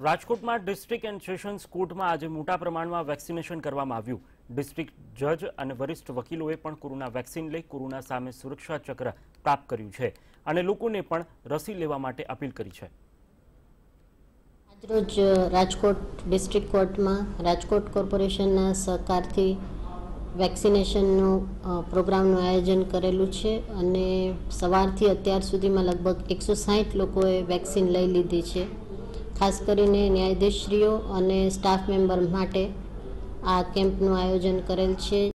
રાજકોટમાં district and sessions કોર્ટમાં આજે મોટા પ્રમાણમાં વેક્સિનેશન કરવામાં આવ્યું. ડિસ્ટ્રિક્ટ જજ અને વરિષ્ઠ વકીલોએ પણ કોરોના વેક્સિન લઈ કોરોના સામે સુરક્ષા ચક્ર પ્રાપ્ત કર્યું છે અને લોકોને પણ રસી લેવા માટે અપીલ કરી છે. આજરોજ રાજકોટ ડિસ્ટ્રિક્ટ કોર્ટમાં રાજકોટ કોર્પોરેશનના સહકારથી વેક્સિનેશનનું પ્રોગ્રામનું આયોજન કરેલું છે અને સવારથી અત્યાર સુધીમાં લગભગ એકસો સાહીઠ લોકોએ વેક્સિન લઈ લીધી છે. ખાસ કરીને ન્યાયાધીશશ્રીઓ અને સ્ટાફ મેમ્બર માટે આ કેમ્પનું આયોજન કરેલ છે.